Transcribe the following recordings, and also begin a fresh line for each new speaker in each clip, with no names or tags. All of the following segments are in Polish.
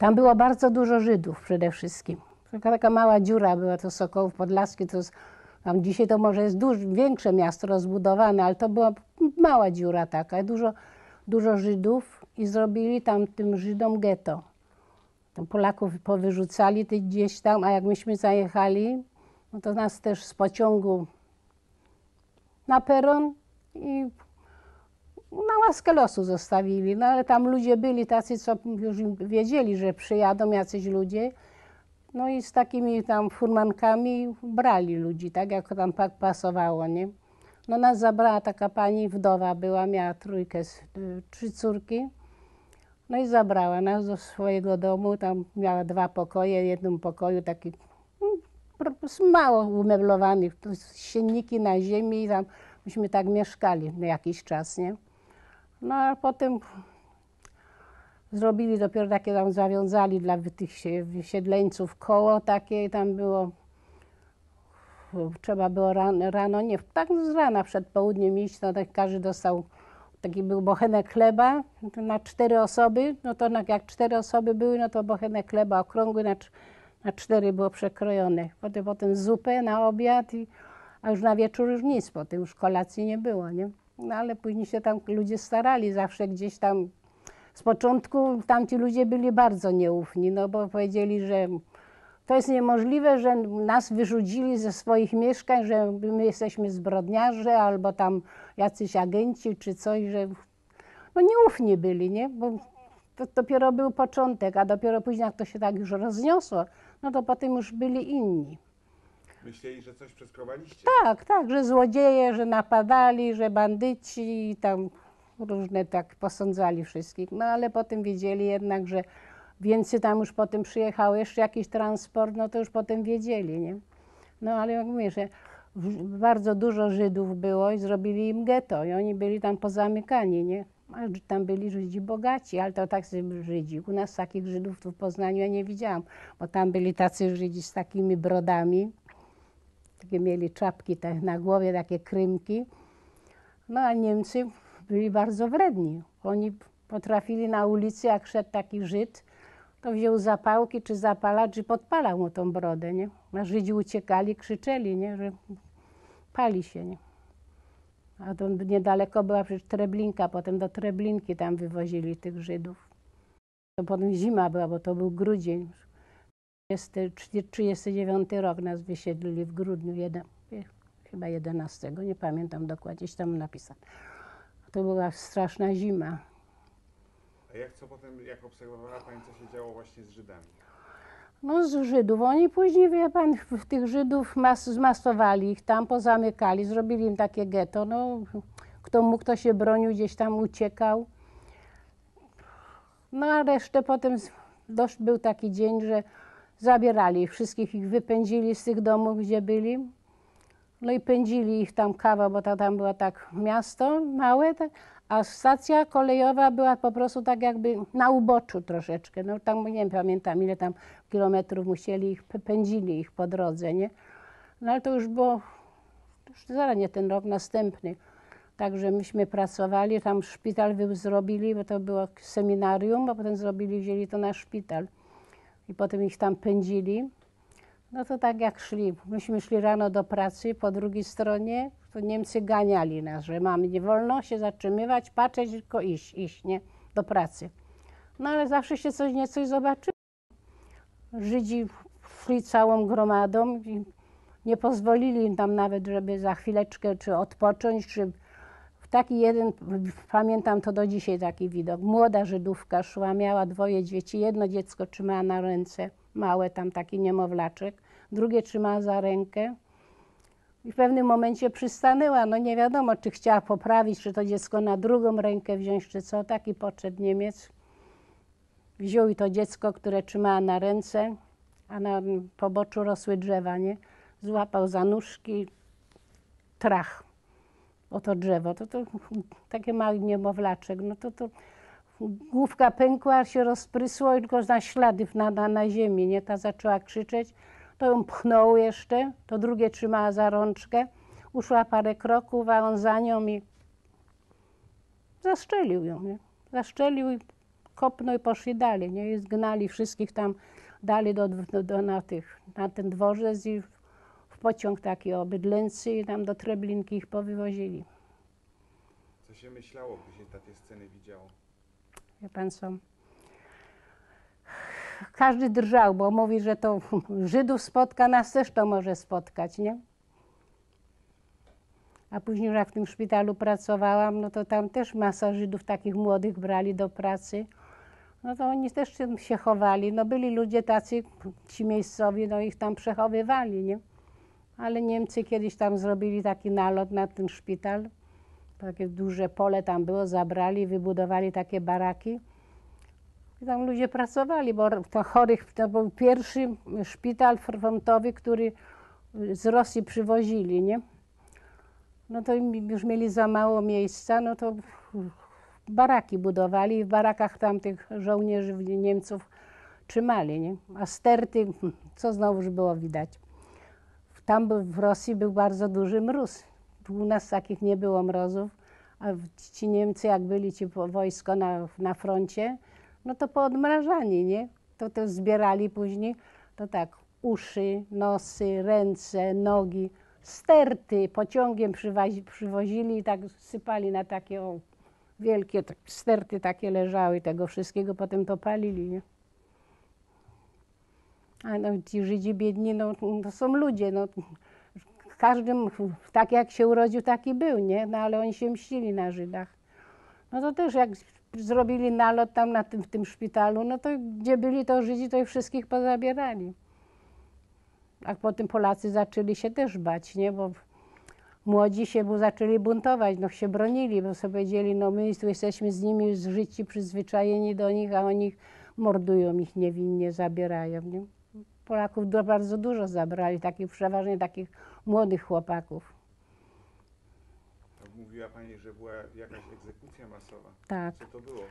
Tam było bardzo dużo Żydów przede wszystkim. Taka, taka mała dziura była, to Sokołów Podlaski, to jest, tam dzisiaj to może jest duż, większe miasto rozbudowane, ale to była mała dziura taka, dużo, dużo Żydów i zrobili tam tym Żydom getto. Tam Polaków powyrzucali gdzieś tam, a jak myśmy zajechali, no to nas też z pociągu na peron i na łaskę losu zostawili. No ale tam ludzie byli tacy, co już wiedzieli, że przyjadą jacyś ludzie. No i z takimi tam furmankami brali ludzi, tak jak tam pasowało, nie? No nas zabrała taka pani, wdowa była, miała trójkę, trzy córki. No i zabrała nas do swojego domu, tam miała dwa pokoje, w jednym pokoju taki no, mało umeblowany, sienniki na ziemi i tam myśmy tak mieszkali na jakiś czas, nie? No a potem zrobili dopiero takie tam, zawiązali dla tych wysiedleńców koło takie tam było, trzeba było rano, rano nie, tak z rana przed południem iść, no tak każdy dostał, taki był bochenek chleba na cztery osoby, no to jak cztery osoby były, no to bochenek chleba okrągły na, na cztery było przekrojone. Potem, potem zupę na obiad, i, a już na wieczór już nic, potem już kolacji nie było, nie? No ale później się tam ludzie starali, zawsze gdzieś tam z początku tamci ludzie byli bardzo nieufni, no bo powiedzieli, że to jest niemożliwe, że nas wyrzucili ze swoich mieszkań, że my jesteśmy zbrodniarze albo tam jacyś agenci czy coś, że no nieufni byli, nie? Bo to dopiero był początek, a dopiero później jak to się tak już rozniosło, no to potem już byli inni.
Myśleli, że coś przeskrowaliście?
Tak, tak, że złodzieje, że napadali, że bandyci i tam różne tak posądzali wszystkich. No ale potem wiedzieli jednak, że więcej tam już potem przyjechało jeszcze jakiś transport, no to już potem wiedzieli, nie? No ale jak mówię, że bardzo dużo Żydów było i zrobili im getto i oni byli tam pozamykani, nie? Tam byli Żydzi bogaci, ale to tak Żydzi. U nas takich Żydów tu w Poznaniu ja nie widziałam, bo tam byli tacy Żydzi z takimi brodami, takie mieli czapki tak na głowie, takie krymki. No a Niemcy byli bardzo wredni. Oni potrafili na ulicy, jak szedł taki Żyd, to wziął zapałki czy zapalacz i podpalał mu tą brodę, nie? A Żydzi uciekali, krzyczeli, nie? Że pali się, nie? A to niedaleko była przecież Treblinka, potem do Treblinki tam wywozili tych Żydów. To potem zima była, bo to był grudzień. 39 rok nas wysiedlili w grudniu, jeden, chyba 11, nie pamiętam dokładnie, gdzieś tam napisane. To była straszna zima.
A jak co potem, jak obserwowała Pani, co się działo właśnie z Żydami?
No z Żydów. Oni później, wie Pan, tych Żydów mas, zmasowali ich tam, pozamykali, zrobili im takie getto. No, kto mógł, kto się bronił, gdzieś tam uciekał. No a resztę potem dość był taki dzień, że zabierali wszystkich ich, wypędzili z tych domów, gdzie byli. No i pędzili ich tam kawa, bo to tam było tak miasto małe, tak, a stacja kolejowa była po prostu tak jakby na uboczu troszeczkę. No tam nie pamiętam ile tam kilometrów musieli ich, pędzili ich po drodze, nie? No ale to już było, już zaraz ten rok następny. Także myśmy pracowali, tam szpital zrobili, bo to było seminarium, a potem zrobili, wzięli to na szpital. I potem ich tam pędzili. No to tak jak szli, myśmy szli rano do pracy, po drugiej stronie to Niemcy ganiali nas, że mamy nie wolno się zatrzymywać, patrzeć, tylko iść, iść, nie, do pracy. No ale zawsze się coś niecoś zobaczyło. Żydzi szli całą gromadą i nie pozwolili tam nawet, żeby za chwileczkę czy odpocząć, czy taki jeden, pamiętam to do dzisiaj taki widok. Młoda Żydówka szła, miała dwoje dzieci, jedno dziecko trzymała na ręce, małe tam taki niemowlaczek, drugie trzymała za rękę. I w pewnym momencie przystanęła, no nie wiadomo, czy chciała poprawić, czy to dziecko na drugą rękę wziąć, czy co. Taki podszedł Niemiec, wziął i to dziecko, które trzymała na ręce, a na poboczu rosły drzewa, nie? Złapał za nóżki, trach o to drzewo. To, to takie mały niemowlaczek, no to, to główka pękła, się rozprysło i tylko na ślady na, na, na ziemi, nie? Ta zaczęła krzyczeć to ją pchnął jeszcze, to drugie trzymała za rączkę. Uszła parę kroków, a on za nią i zastrzelił ją. Nie? Zastrzelił i kopnął i poszli dalej, nie? I zgnali wszystkich tam, dali do, do, do, na, tych, na ten dworzec i pociąg taki o Bydlęcy i tam do Treblinki ich powywozili.
Co się myślało, gdy się takie sceny widziało?
Wie pan co? Każdy drżał, bo mówi, że to Żydów spotka, nas też to może spotkać, nie? A później, jak w tym szpitalu pracowałam, no to tam też masa Żydów takich młodych brali do pracy. No to oni też się- chowali. No byli ludzie tacy, ci miejscowi, no ich tam przechowywali, nie? Ale Niemcy kiedyś tam zrobili taki nalot na ten szpital. Takie duże pole tam było, zabrali, wybudowali takie baraki. I tam ludzie pracowali, bo to chorych, to był pierwszy szpital frontowy, który z Rosji przywozili, nie? No to już mieli za mało miejsca, no to baraki budowali i w barakach tam tych żołnierzy Niemców trzymali, nie? A sterty, co znowuż było widać. Tam był, w Rosji był bardzo duży mróz. U nas takich nie było mrozów, a ci Niemcy, jak byli ci wojsko na, na froncie, no to poodmrażani, nie? To to zbierali później, to tak, uszy, nosy, ręce, nogi, sterty pociągiem przywazi, przywozili i tak sypali na takie o, wielkie sterty takie leżały tego wszystkiego, potem to palili, nie? A no, ci Żydzi biedni, no to są ludzie, no. Każdy tak jak się urodził, taki był, nie? No ale oni się mścili na Żydach. No to też jak zrobili nalot tam na tym, w tym szpitalu, no to gdzie byli to Żydzi, to ich wszystkich pozabierali. A potem Polacy zaczęli się też bać, nie? Bo młodzi się bu- zaczęli buntować, no się bronili, bo sobie powiedzieli, no my tu jesteśmy z nimi z życi przyzwyczajeni do nich, a oni mordują ich niewinnie, zabierają, nie? Polaków bardzo dużo zabrali, takich przeważnie takich młodych chłopaków.
Mówiła Pani, że była jakaś egzekucja masowa.
Tak.
Co to było?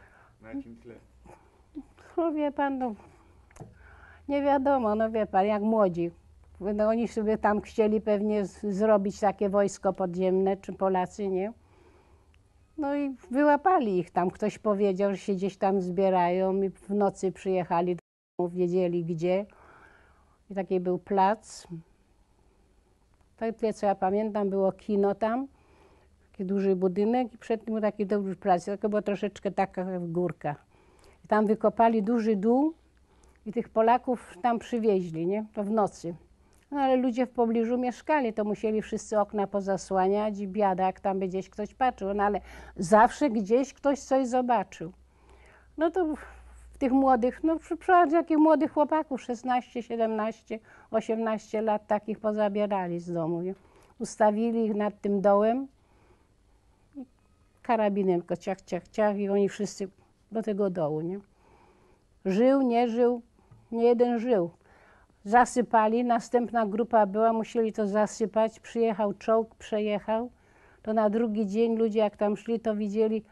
Na jakim tle?
No wie pan, no, nie wiadomo, no wie pan, jak młodzi. No oni sobie tam chcieli pewnie zrobić takie wojsko podziemne, czy Polacy, nie? No i wyłapali ich tam. Ktoś powiedział, że się gdzieś tam zbierają i w nocy przyjechali do domu, wiedzieli gdzie. I taki był plac. To tyle, co ja pamiętam, było kino tam. Taki duży budynek i przed był taki duży plac. Tylko była troszeczkę taka górka. I tam wykopali duży dół i tych Polaków tam przywieźli, nie? To w nocy. No ale ludzie w pobliżu mieszkali, to musieli wszyscy okna pozasłaniać i biada, jak tam by gdzieś ktoś patrzył. No ale zawsze gdzieś ktoś coś zobaczył. No to tych młodych, no przy- przeważnie takich młodych chłopaków, 16, 17, 18 lat, takich pozabierali z domu. Nie? Ustawili ich nad tym dołem karabinem tylko ciach, ciach, ciach i oni wszyscy do tego dołu, nie? Żył, nie żył, nie jeden żył. Zasypali, następna grupa była, musieli to zasypać, przyjechał czołg, przejechał. To na drugi dzień ludzie jak tam szli, to widzieli,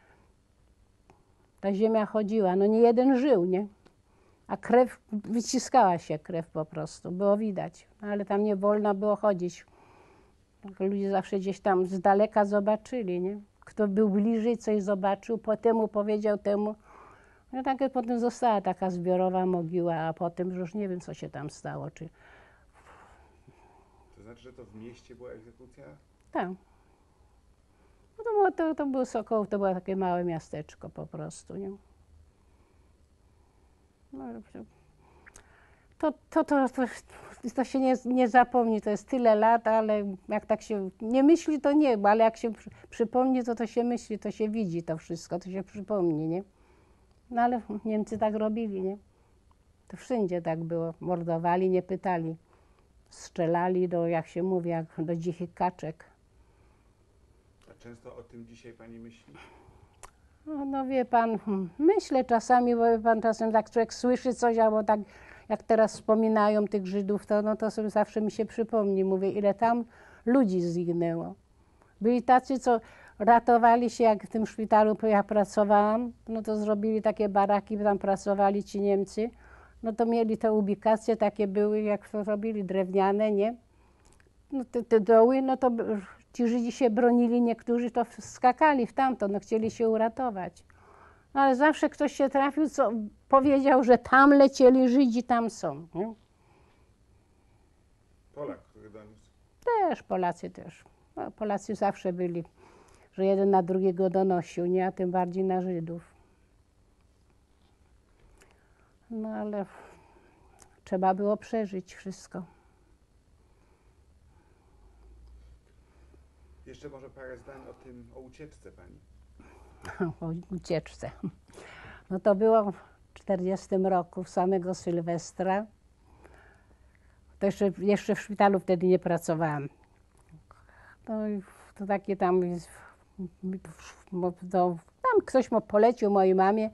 ta ziemia chodziła. No nie jeden żył, nie? A krew, wyciskała się krew po prostu, było widać. Ale tam nie wolno było chodzić. Tak Ludzie zawsze gdzieś tam z daleka zobaczyli, nie? Kto był bliżej, coś zobaczył, potem powiedział temu. No tak potem została taka zbiorowa mogiła, a potem już nie wiem, co się tam stało. Czy...
To znaczy, że to w mieście była egzekucja?
Tak. No było, to, to był Sokołów, to było takie małe miasteczko po prostu, nie? No, to, to, to, to, to się nie, nie zapomni, to jest tyle lat, ale jak tak się nie myśli, to nie, ale jak się przy, przypomni, to to się myśli, to się widzi to wszystko, to się przypomni, nie? No ale Niemcy tak robili, nie? To wszędzie tak było. Mordowali, nie pytali. Strzelali do, jak się mówi, jak do dzichych kaczek.
Często o tym dzisiaj Pani myśli?
No, no wie pan, hmm, myślę czasami, bo wie pan czasem tak człowiek słyszy coś, albo tak jak teraz wspominają tych Żydów, to, no to sobie zawsze mi się przypomni, mówię, ile tam ludzi zginęło. Byli tacy, co ratowali się, jak w tym szpitalu ja pracowałam, no to zrobili takie baraki, tam pracowali ci Niemcy, no to mieli te ubikacje, takie były, jak to robili, drewniane, nie? no te, te doły, no to ci Żydzi się bronili, niektórzy to skakali w tamto, no chcieli się uratować. No, ale zawsze ktoś się trafił, co powiedział, że tam lecieli Żydzi, tam są. Nie?
Polak, który.
Też Polacy też. No, Polacy zawsze byli, że jeden na drugiego donosił, nie? A tym bardziej na Żydów. No ale trzeba było przeżyć wszystko.
Jeszcze może parę zdań o tym, o ucieczce pani.
o ucieczce. No to było w 40 roku, samego Sylwestra. To jeszcze, jeszcze w szpitalu wtedy nie pracowałam. To, to takie tam, to, tam ktoś mu polecił mojej mamie,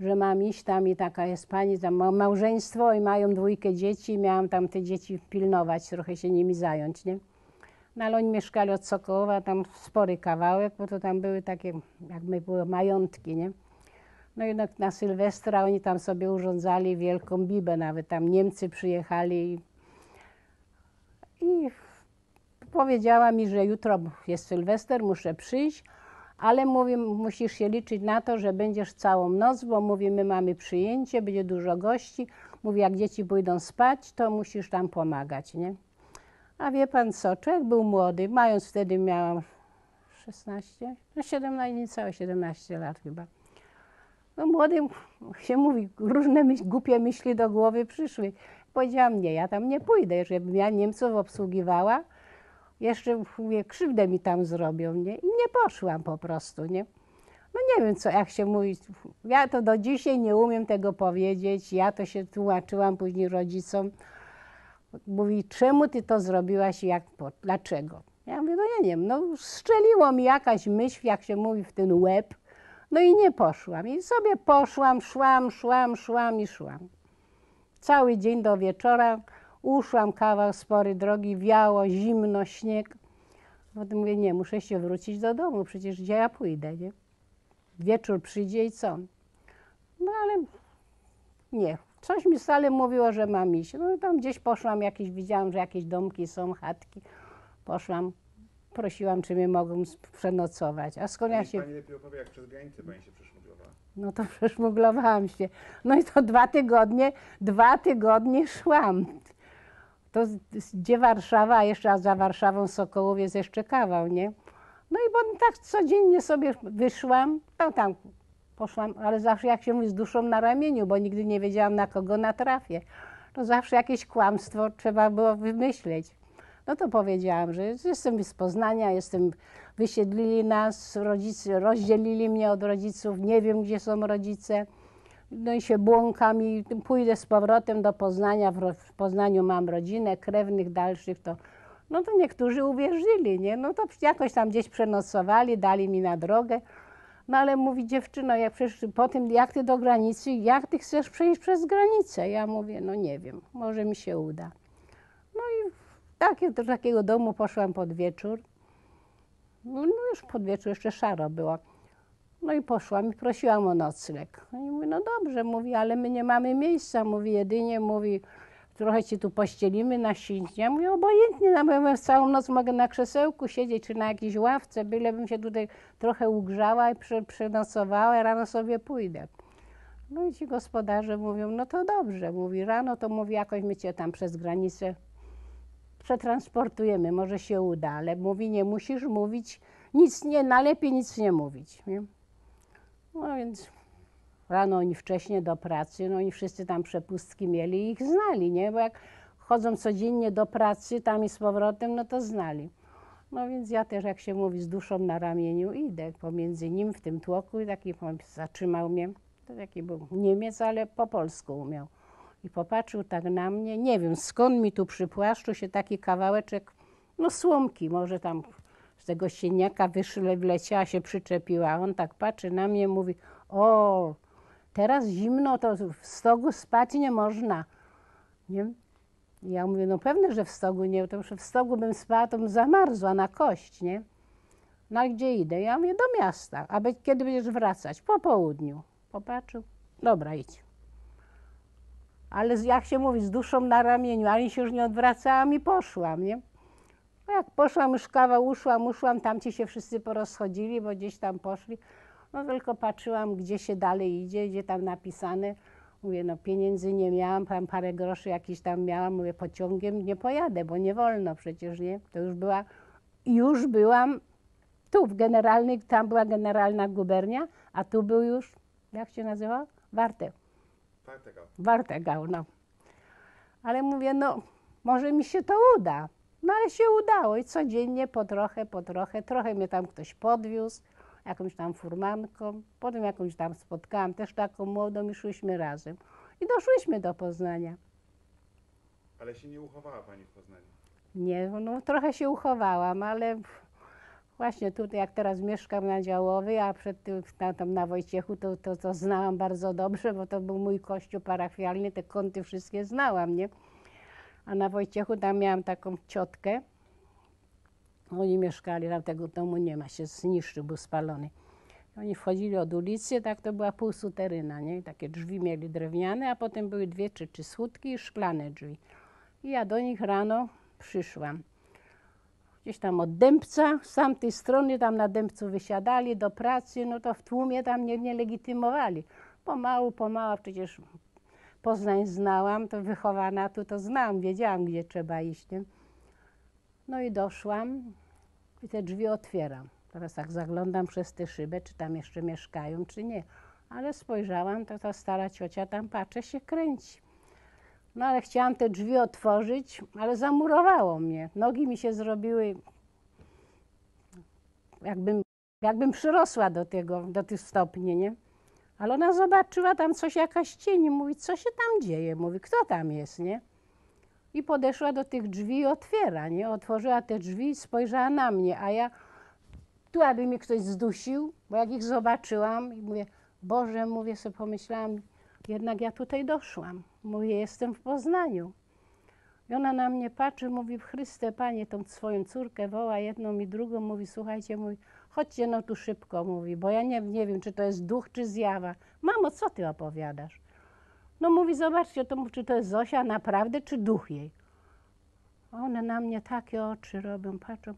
że mam iść tam i taka jest pani, tam ma małżeństwo i mają dwójkę dzieci i miałam tam te dzieci pilnować, trochę się nimi zająć, nie? No ale oni mieszkali od Sokołowa, tam spory kawałek, bo to tam były takie, jakby były majątki, nie? No i na, Sylwestra oni tam sobie urządzali wielką bibę nawet, tam Niemcy przyjechali i, i powiedziała mi, że jutro jest Sylwester, muszę przyjść, ale mówi, musisz się liczyć na to, że będziesz całą noc, bo mówi, my mamy przyjęcie, będzie dużo gości. Mówi, jak dzieci pójdą spać, to musisz tam pomagać, nie? A wie pan co, człowiek był młody, mając wtedy miałam 16, no 17, niecałe 17 lat chyba. No młodym się mówi, różne myśl, głupie myśli do głowy przyszły. Powiedziałam, nie, ja tam nie pójdę, żebym ja Niemców obsługiwała, jeszcze mówię, krzywdę mi tam zrobią, nie? I nie poszłam po prostu, nie? No nie wiem, co, jak się mówi, ja to do dzisiaj nie umiem tego powiedzieć, ja to się tłumaczyłam później rodzicom, Mówi, czemu ty to zrobiłaś i jak, po, dlaczego? Ja mówię, no ja nie wiem, no strzeliło mi jakaś myśl, jak się mówi, w ten łeb, no i nie poszłam. I sobie poszłam, szłam, szłam, szłam i szłam. Cały dzień do wieczora uszłam kawał spory drogi, wiało, zimno, śnieg. Potem mówię, nie, muszę się wrócić do domu, przecież gdzie ja pójdę, nie? Wieczór przyjdzie i co? No ale nie, coś mi stale mówiło, że mam iść. No tam gdzieś poszłam, jakieś widziałam, że jakieś domki są, chatki. Poszłam, prosiłam, czy mnie mogą przenocować. A skąd ja się...
pani lepiej opowie, jak przez granicę pani się przeszmuglowała.
No to przeszmuglowałam się. No i to dwa tygodnie, dwa tygodnie szłam. To gdzie Warszawa, a jeszcze za Warszawą Sokołów jest jeszcze kawał, nie? No i potem tak codziennie sobie wyszłam, tam, tam poszłam, ale zawsze jak się mówi z duszą na ramieniu, bo nigdy nie wiedziałam na kogo natrafię. To zawsze jakieś kłamstwo trzeba było wymyśleć. No to powiedziałam, że jestem z Poznania, jestem, wysiedlili nas, rodzice rozdzielili mnie od rodziców, nie wiem gdzie są rodzice. No i się błąkam i pójdę z powrotem do Poznania. W, Poznaniu mam rodzinę, krewnych dalszych, to no to niektórzy uwierzyli, nie? No to jakoś tam gdzieś przenocowali, dali mi na drogę. No ale mówi dziewczyno, jak przecież po tym, jak ty do granicy, jak ty chcesz przejść przez granicę? Ja mówię, no nie wiem, może mi się uda. No i takie, do takiego domu poszłam pod wieczór. No, no już pod wieczór jeszcze szaro było. No i poszłam i prosiłam o nocleg. No i mówi, no dobrze, mówi, ale my nie mamy miejsca. Mówi, jedynie, mówi, trochę ci tu pościelimy na sięcie. Ja mówię, obojętnie, no, ja całą noc mogę na krzesełku siedzieć, czy na jakiejś ławce, bylebym się tutaj trochę ugrzała i prze, przenocowała, rano sobie pójdę. No i ci gospodarze mówią, no to dobrze, mówi, rano to mówi, jakoś my cię tam przez granicę przetransportujemy, może się uda, ale mówi, nie musisz mówić, nic nie, najlepiej nic nie mówić. Nie? No więc rano oni wcześniej do pracy, no oni wszyscy tam przepustki mieli i ich znali, nie? Bo jak chodzą codziennie do pracy tam i z powrotem, no to znali. No więc ja też, jak się mówi, z duszą na ramieniu idę pomiędzy nim w tym tłoku i taki zatrzymał mnie. To taki był Niemiec, ale po polsku umiał. I popatrzył tak na mnie, nie wiem skąd mi tu przypłaszczył się taki kawałeczek, no słomki, może tam z tego sieniaka wyszle, wleciała, się przyczepiła. On tak patrzy na mnie, mówi, o, teraz zimno, to w stogu spać nie można. Nie? Ja mówię, no pewnie, że w stogu nie, to już w stogu bym spała, to bym zamarzła na kość, nie? No a gdzie idę? Ja mówię, do miasta. A kiedy będziesz wracać? Po południu. Popatrzył, dobra, idź. Ale jak się mówi, z duszą na ramieniu, ani się już nie odwracałam i poszłam, nie? No jak poszłam, już kawał uszłam, uszłam, tamci się wszyscy porozchodzili, bo gdzieś tam poszli. No tylko patrzyłam, gdzie się dalej idzie, gdzie tam napisane. Mówię, no pieniędzy nie miałam, tam parę groszy jakiś tam miałam. Mówię, pociągiem nie pojadę, bo nie wolno przecież, nie? To już była, już byłam tu w generalnej, tam była generalna gubernia, a tu był już, jak się nazywa? Warteł.
Tak, tego.
Wartegał, no. Ale mówię, no może mi się to uda. No ale się udało i codziennie po trochę, po trochę. Trochę mnie tam ktoś podwiózł, jakąś tam furmanką. Potem jakąś tam spotkałam, też taką młodą i szłyśmy razem. I doszłyśmy do Poznania.
Ale się nie uchowała Pani w Poznaniu.
Nie, no trochę się uchowałam, ale właśnie tutaj, jak teraz mieszkam na Działowej, a przed tym na, tam na Wojciechu, to, to, to znałam bardzo dobrze, bo to był mój kościół parafialny, te kąty wszystkie znałam, nie? A na Wojciechu tam miałam taką ciotkę. Oni mieszkali, tam tego domu nie ma, się zniszczył, był spalony. Oni wchodzili od ulicy, tak to była półsuteryna, nie? Takie drzwi mieli drewniane, a potem były dwie czy trzy słupki i szklane drzwi. I ja do nich rano przyszłam. Gdzieś tam od Dębca, z tamtej strony tam na Dębcu wysiadali do pracy, no to w tłumie tam nie, nie legitymowali. Pomału, pomału, przecież Poznań znałam, to wychowana tu, to znałam, wiedziałam, gdzie trzeba iść. Nie? No i doszłam i te drzwi otwieram. Teraz tak zaglądam przez tę szybę, czy tam jeszcze mieszkają, czy nie. Ale spojrzałam, to ta stara ciocia tam patrzę, się kręci. No ale chciałam te drzwi otworzyć, ale zamurowało mnie. Nogi mi się zrobiły, jakbym, jakbym przyrosła do tego, do tych stopni, nie? Ale ona zobaczyła tam coś, jakaś cień mówi, co się tam dzieje? Mówi, kto tam jest, nie? I podeszła do tych drzwi i otwiera, nie? Otworzyła te drzwi i spojrzała na mnie, a ja tu, aby mi ktoś zdusił, bo jak ich zobaczyłam i mówię, Boże, mówię sobie, pomyślałam, jednak ja tutaj doszłam. Mówię, jestem w Poznaniu. I ona na mnie patrzy, mówi, Chryste, Panie, tą swoją córkę woła, jedną i drugą, mówi, słuchajcie, mówi, chodźcie no tu szybko, mówi, bo ja nie, nie wiem, czy to jest duch, czy zjawa. Mamo, co ty opowiadasz? No mówi, zobaczcie, to, czy to jest Zosia naprawdę, czy duch jej? One na mnie takie oczy robią, patrzą.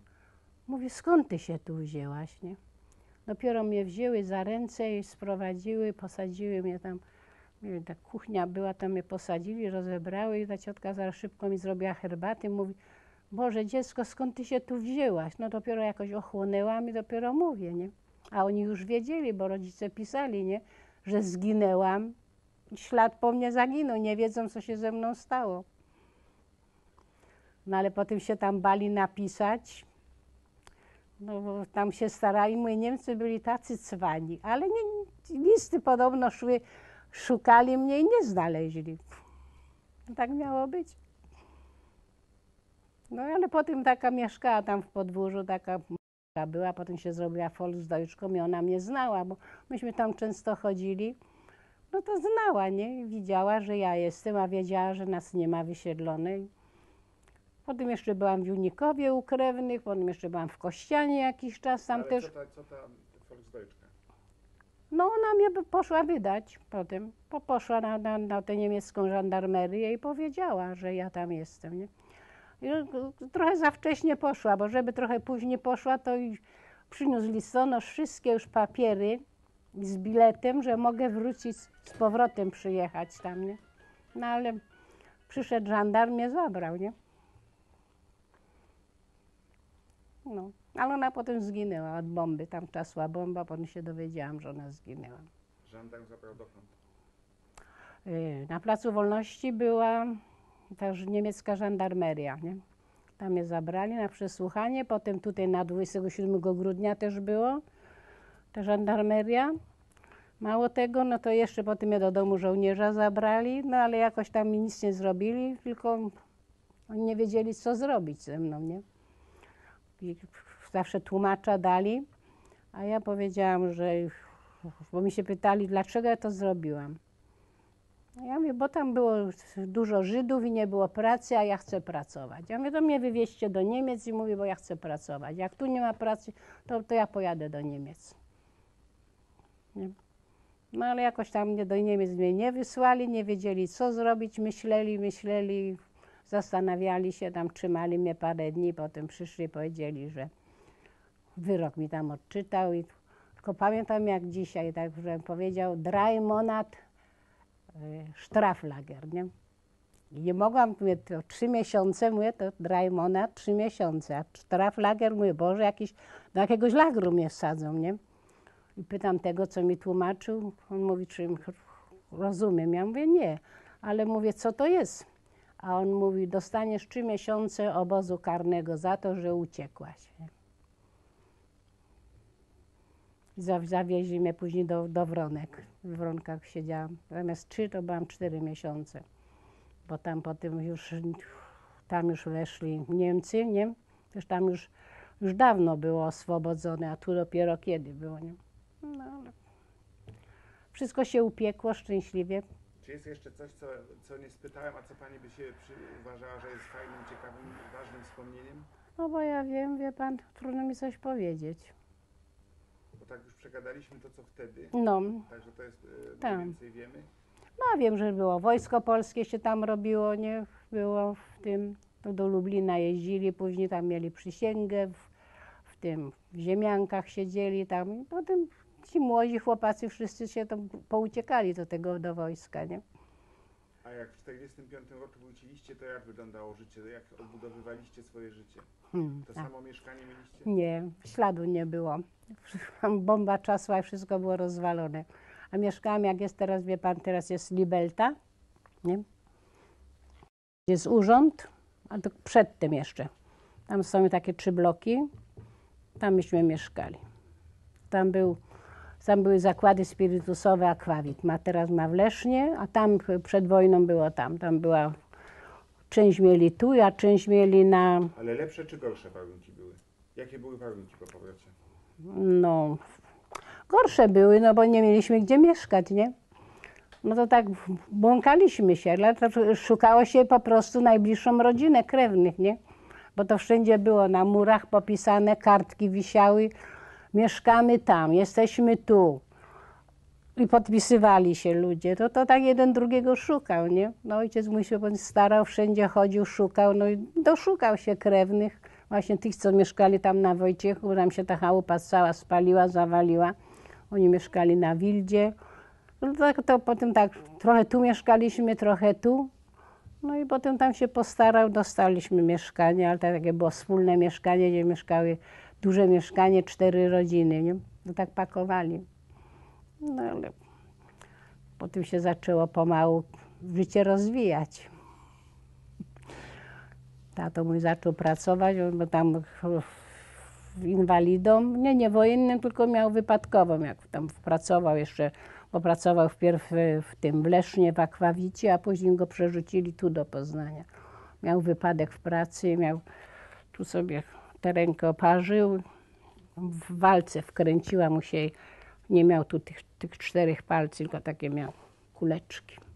Mówi, skąd ty się tu wzięłaś, nie? Dopiero mnie wzięły za ręce i sprowadziły, posadziły mnie tam. Wiem, ta kuchnia była, tam mnie posadzili, rozebrały i ta ciotka zaraz szybko mi zrobiła herbaty. Mówi, Boże, dziecko, skąd ty się tu wzięłaś? No dopiero jakoś ochłonęłam i dopiero mówię, nie? A oni już wiedzieli, bo rodzice pisali, nie? Że zginęłam. Ślad po mnie zaginął, nie wiedzą, co się ze mną stało. No ale potem się tam bali napisać. No bo tam się starali, moi Niemcy byli tacy cwani, ale nie, listy podobno szły, szukali mnie i nie znaleźli. Tak miało być. No ale potem taka mieszkała tam w podwórzu, taka była, potem się zrobiła Volksdeutschką i ona mnie znała, bo myśmy tam często chodzili. No to znała, nie? Widziała, że ja jestem, a wiedziała, że nas nie ma wysiedlonej. Potem jeszcze byłam w Junikowie u krewnych, potem jeszcze byłam w Kościanie jakiś czas, tam
Ale
też.
co ta, co ta Volksdeutschka?
No ona mnie poszła wydać potem. Po, poszła na, na, na tę niemiecką żandarmerię i powiedziała, że ja tam jestem, nie? I y, trochę za wcześnie poszła, bo żeby trochę później poszła, to i przyniósł listonosz wszystkie już papiery z biletem, że mogę wrócić z powrotem przyjechać tam, nie? No ale przyszedł żandarm, mnie zabrał, nie? No, ale ona potem zginęła od bomby, tam czasła bomba, potem się dowiedziałam, że ona zginęła.
Żandarm zabrał dokąd?
Y, Na Placu Wolności była też niemiecka żandarmeria, nie? Tam mnie zabrali na przesłuchanie, potem tutaj na 27 grudnia też było żandarmeria. Mało tego, no to jeszcze potem mnie do domu żołnierza zabrali, no ale jakoś tam mi nic nie zrobili, tylko oni nie wiedzieli, co zrobić ze mną, nie? I zawsze tłumacza dali, a ja powiedziałam, że, bo mi się pytali, dlaczego ja to zrobiłam. Ja mówię, bo tam było dużo Żydów i nie było pracy, a ja chcę pracować. Ja mówię, to mnie wywieźcie do Niemiec i mówię, bo ja chcę pracować. Jak tu nie ma pracy, to, to ja pojadę do Niemiec. Nie? No ale jakoś tam mnie do Niemiec mnie nie wysłali, nie wiedzieli co zrobić, myśleli, myśleli, zastanawiali się, tam trzymali mnie parę dni, potem przyszli i powiedzieli, że wyrok mi tam odczytał i tylko pamiętam jak dzisiaj, tak że powiedział drei Monat y, Straflager, nie? I nie mogłam, mówię, to trzy miesiące, mówię, to drei Monat, trzy miesiące, a Straflager, mówię, Boże, jakiś, do jakiegoś lagru mnie wsadzą, nie? I pytam tego, co mi tłumaczył, on mówi, czy rozumiem. Ja mówię, nie, ale mówię, co to jest? A on mówi, dostaniesz trzy miesiące obozu karnego za to, że uciekłaś. Zawieźli mnie później do, do Wronek. W Wronkach siedziałam. Zamiast trzy, to byłam cztery miesiące. Bo tam potem już, tam już weszli Niemcy, nie? Też tam już, już dawno było oswobodzone, a tu dopiero kiedy było, nie? No, ale wszystko się upiekło szczęśliwie.
Czy jest jeszcze coś, co, co nie spytałem, a co Pani by się przy, uważała, że jest fajnym, ciekawym, ważnym wspomnieniem?
No bo ja wiem, wie pan, trudno mi coś powiedzieć.
Bo tak już przegadaliśmy to, co wtedy,
No,
także to jest, e,
Tak.
mniej więcej wiemy.
no wiem, że było wojsko polskie się tam robiło, nie? Było w tym, to do Lublina jeździli, później tam mieli przysięgę, w, w tym, w ziemiankach siedzieli tam. I potem ci młodzi chłopacy wszyscy się tam pouciekali do tego, do wojska, nie?
A jak w 45 roku wróciliście, to jak wyglądało życie? Jak odbudowywaliście swoje życie?
Hmm,
To
tak.
samo mieszkanie mieliście?
Nie, śladu nie było. Bomba czasła i wszystko było rozwalone. A mieszkałam, jak jest teraz, wie pan, teraz jest Libelta, nie? Jest urząd, a to przedtem jeszcze. Tam są takie trzy bloki, tam myśmy mieszkali. Tam, był, tam były zakłady spirytusowe Akwawit. Ma teraz ma w Lesznie, a tam przed wojną było tam. Tam była, część mieli tu, a część mieli na,
Ale lepsze czy gorsze warunki były? Jakie były warunki po powrocie?
No, gorsze były, no bo nie mieliśmy gdzie mieszkać, nie? No to tak błąkaliśmy się, dlatego szukało się po prostu najbliższą rodzinę krewnych, nie? Bo to wszędzie było na murach popisane, kartki wisiały, mieszkamy tam, jesteśmy tu. I podpisywali się ludzie. To, to tak jeden drugiego szukał, nie? No ojciec mój się starał, wszędzie chodził, szukał, no i doszukał się krewnych, właśnie tych, co mieszkali tam na Wojciechu, tam się ta chałupa cała spaliła, zawaliła. Oni mieszkali na Wildzie. No tak, to potem tak, trochę tu mieszkaliśmy, trochę tu. No i potem tam się postarał, dostaliśmy mieszkanie, ale to takie było wspólne mieszkanie, gdzie mieszkały duże mieszkanie, cztery rodziny, nie? No tak pakowali. No ale potem się zaczęło pomału życie rozwijać. Tato mój zaczął pracować, był tam inwalidą, nie, nie wojennym, tylko miał wypadkową, jak tam pracował jeszcze, bo pracował wpierw w tym w Lesznie, w Akwawicie, a później go przerzucili tu do Poznania. Miał wypadek w pracy, miał tu sobie tę rękę oparzył, w walce wkręciła mu się, nie miał tu tych, tych czterech palców, tylko takie miał kuleczki.